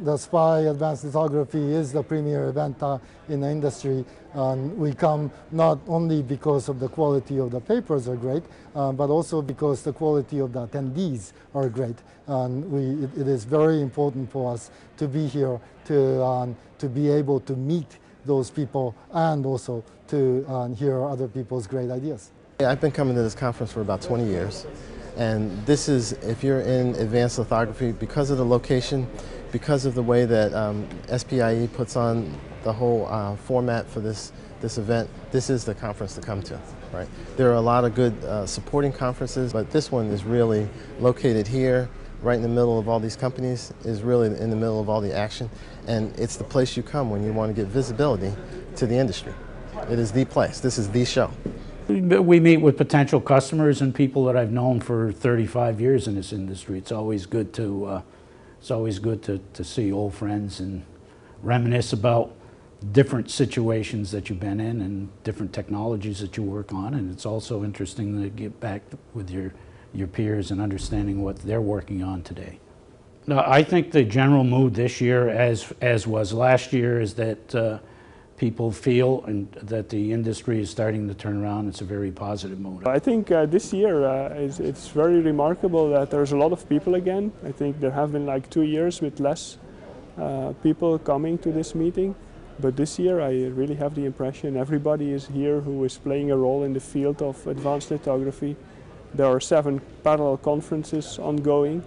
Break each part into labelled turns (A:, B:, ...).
A: The SPIE Advanced Lithography is the premier event uh, in the industry. and we come not only because of the quality of the papers are great, uh, but also because the quality of the attendees are great. And we, it, it is very important for us to be here to, um, to be able to meet those people and also to um, hear other people's great ideas.
B: I've been coming to this conference for about 20 years. And this is, if you're in advanced lithography, because of the location, because of the way that um, SPIE puts on the whole uh, format for this, this event, this is the conference to come to, right? There are a lot of good uh, supporting conferences, but this one is really located here, right in the middle of all these companies, is really in the middle of all the action, and it's the place you come when you want to get visibility to the industry. It is the place. This is the show.
C: We meet with potential customers and people that I've known for 35 years in this industry. It's always good to, uh, it's always good to, to see old friends and reminisce about different situations that you've been in and different technologies that you work on. And it's also interesting to get back with your, your peers and understanding what they're working on today. No, I think the general mood this year, as, as was last year, is that uh, people feel and that the industry is starting to turn around. It's a very positive mood.
D: I think uh, this year uh, is, it's very remarkable that there's a lot of people again. I think there have been like two years with less uh, people coming to this meeting. But this year I really have the impression everybody is here who is playing a role in the field of advanced lithography. There are seven parallel conferences ongoing.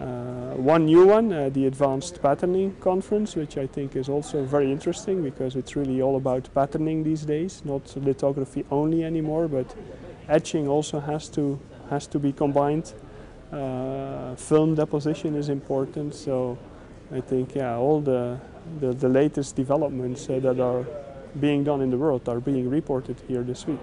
D: Uh, one new one, uh, the Advanced Patterning Conference, which I think is also very interesting because it's really all about patterning these days, not lithography only anymore, but etching also has to, has to be combined. Uh, film deposition is important, so I think yeah, all the, the, the latest developments uh, that are being done in the world are being reported here this week.